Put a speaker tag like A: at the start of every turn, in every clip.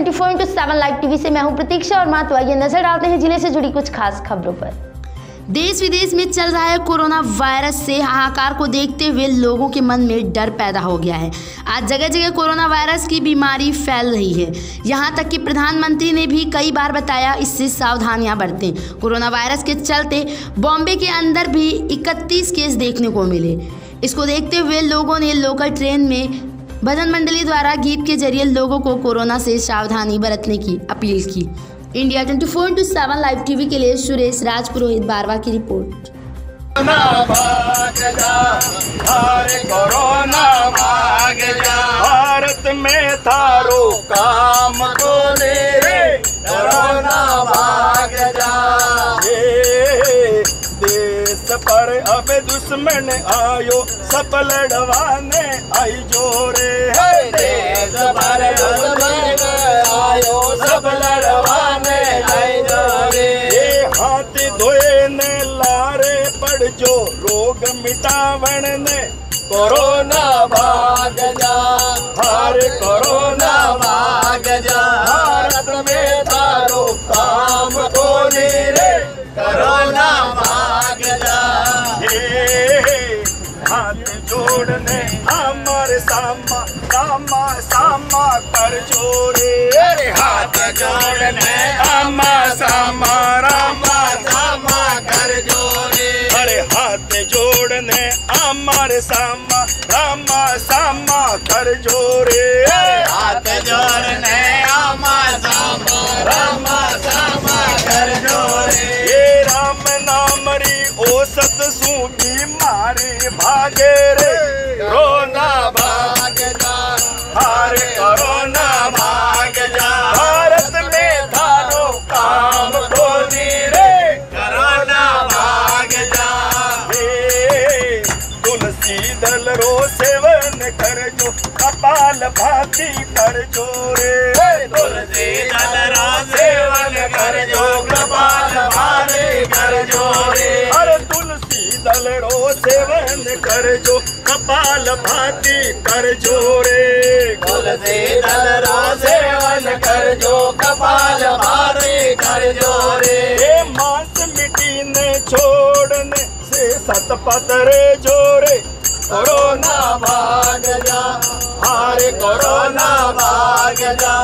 A: Twenty four into seven live TV से मैं हूँ प्रतीक्षा और मातु आइए नज़र डालते हैं ज़िले से जुड़ी कुछ खास खबरों पर। देश विदेश में चल रहा है कोरोना वायरस से हाहाकार को देखते हुए लोगों के मन में डर पैदा हो गया है। आज जगह जगह कोरोना वायरस की बीमारी फैल रही है। यहाँ तक कि प्रधानमंत्री ने भी कई बार बताया, इससे सावधानियाँ बरतें। कोरोना वायरस के चलते बॉम्बे के अंदर भी 31 केस देखने को मिले। इसको देखते हुए लोगों ने लोकल ट्रेन में भजन मंडली द्वारा गीत के ज़रिए लोगों को कोरोना से सावधानी बरतने की अपील की। India twenty four into seven live TV के लिए सुरेश राज पुरोहित बारवा की रिपोर्ट।
B: भारत में थारो काम को ले भाग जा। पर अब दुश्मन आयो सब लड़वाने आई जोरे पर दुश्मन आयो सब लड़वाने आई जोरे ये हाथ धोए ने लारे पड़ जो रोग मिटावण ने। कोरोना भाग जा हर कोरोना भाग जोड़ने हमारे सामा सामा सामा कर जोड़े अरे हाथ जोड़ने। सामा सामा रामा सामा कर जोड़े अरे हाथ जोड़ने। हमारे सामा रामा सामा कर जोड़े हाथ जोड़ने। आमा औसत सू बीमारी भागे रे। रोना भाग जा, हरे कोरोना भाग जा। भारत में थारो काम खोली रे। कोरोना भाग जा। हे, तुलसी दल रो सेवन कर जो, कपाल भाती कर जो रे। तुलसी दल रो कर जो कपाल भाती कर जो रे। तुलसी दल रो सेवन कर जो कपाल भाती कर जो रे। मांस मिट्टी ने छोड़ने से सत पतरे जोरे कोरोना भाग जा हारे कोरोना भाग जा।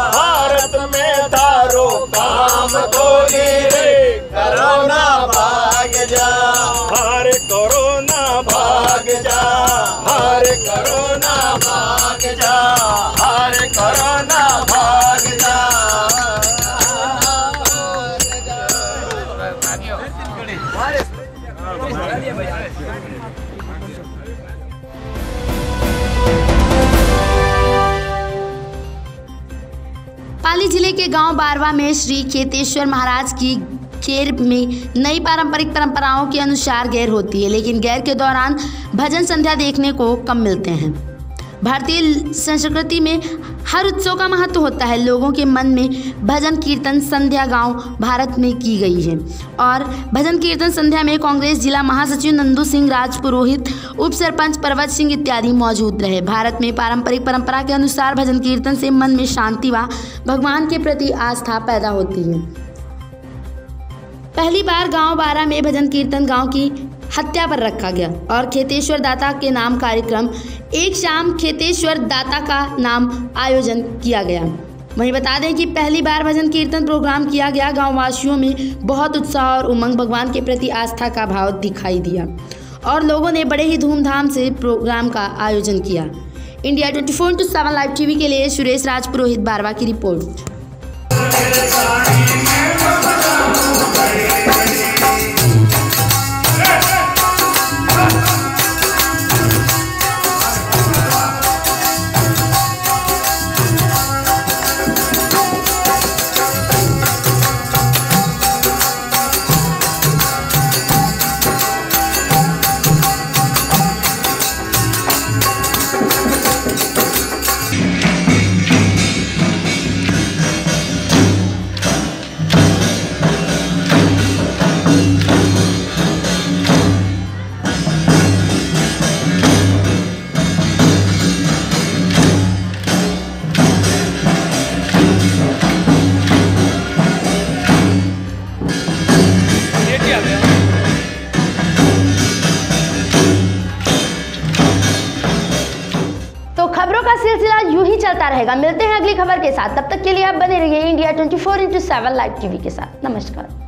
A: पाली ज़िले के गाँव बारवा में श्री खेतेश्वर महाराज की खेर में नई पारंपरिक परंपराओं के अनुसार गैर होती है, लेकिन गैर के दौरान भजन संध्या देखने को कम मिलते हैं। भारतीय संस्कृति में हर उत्सव का महत्व होता है। लोगों के मन में भजन, कीर्तन, संध्या गाँव भारत में की गई है। और भजन, कीर्तन, संध्या में कांग्रेस, जिला महासचिव नंदू सिंह राज पुरोहित उप सरपंच पर्वत सिंह इत्यादि मौजूद रहे। भारत में पारंपरिक परंपरा के अनुसार भजन, कीर्तन से मन में शांति व भगवान के प्रति आस्था पैदा होती है। पहली बार गाँव बारह में भजन, कीर्तन गाँव की हत्या पर रखा गया। और खेतेश्वर दाता के नाम कार्यक्रम, एक शाम खेतेश्वर दाता का नाम आयोजन किया गया। वहीं बता दें कि पहली बार भजन कीर्तन प्रोग्राम किया गया गांववासियों में बहुत उत्साह और उमंग भगवान के प्रति आस्था का भाव दिखाई दिया। और लोगों ने बड़े ही धूमधाम से प्रोग्राम का आयोजन किया। India twenty four into seven live TV के लिए सुरेश राज, पुरोहित बारवा की रिपोर्ट। चलता रहेगा? मिलते हैं अगली खबर के साथ। तब तक के लिए आप बने रहिए India twenty four into seven live TV के साथ। नमस्कार।